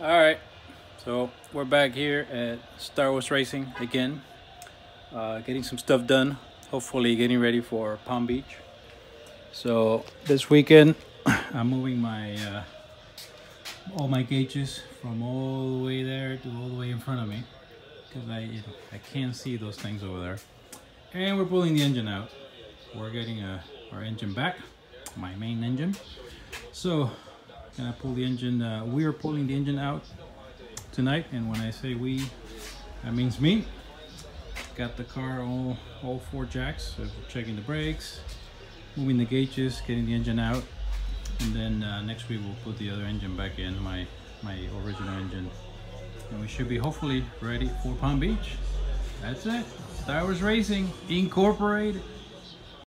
All right, so we're back here at Star Wars Racing again, uh, getting some stuff done. Hopefully, getting ready for Palm Beach. So this weekend, I'm moving my uh, all my gauges from all the way there to all the way in front of me because I you know, I can't see those things over there. And we're pulling the engine out. We're getting uh, our engine back, my main engine. So gonna pull the engine uh, we are pulling the engine out tonight and when I say we that means me. Got the car all all four jacks so checking the brakes moving the gauges getting the engine out and then uh, next week we'll put the other engine back in my my original engine. And we should be hopefully ready for Palm Beach. That's it. Star Wars Racing. Incorporated